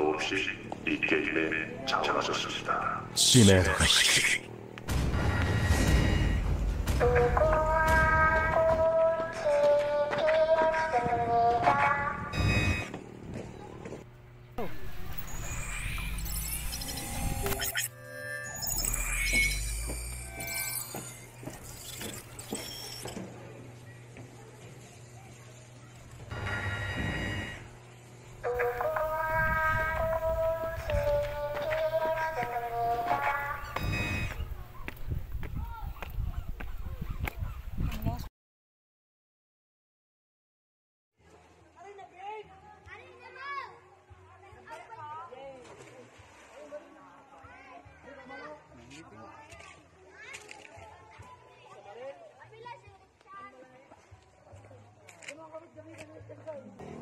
없이 이 게임에 잡아졌습니다. 지네로가 Yay!